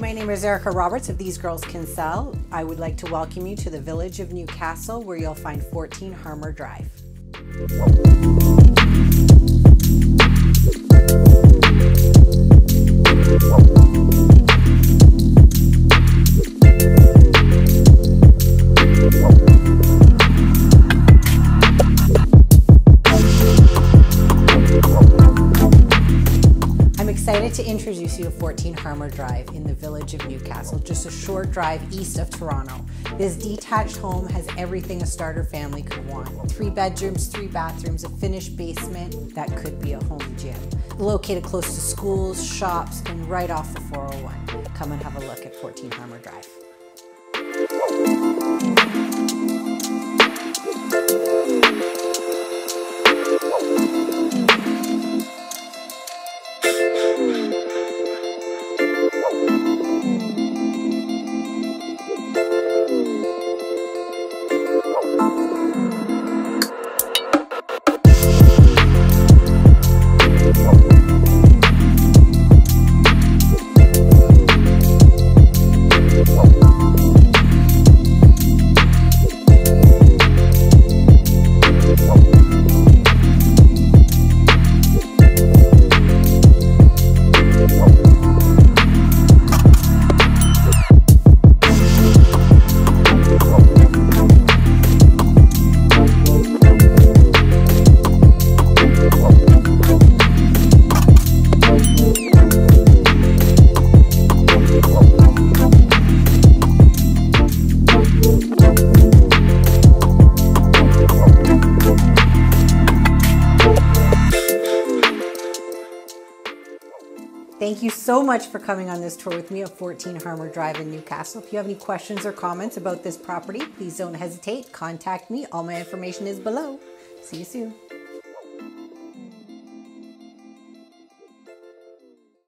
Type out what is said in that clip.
my name is Erika Roberts of These Girls Can Sell. I would like to welcome you to the village of Newcastle where you'll find 14 Harmer Drive. Excited to introduce you to 14 Harmer Drive in the village of Newcastle, just a short drive east of Toronto. This detached home has everything a starter family could want. Three bedrooms, three bathrooms, a finished basement that could be a home gym. Located close to schools, shops, and right off the 401. Come and have a look at 14 Harmer Drive. Thank you so much for coming on this tour with me of 14 Harmer Drive in Newcastle. If you have any questions or comments about this property, please don't hesitate. Contact me. All my information is below. See you soon.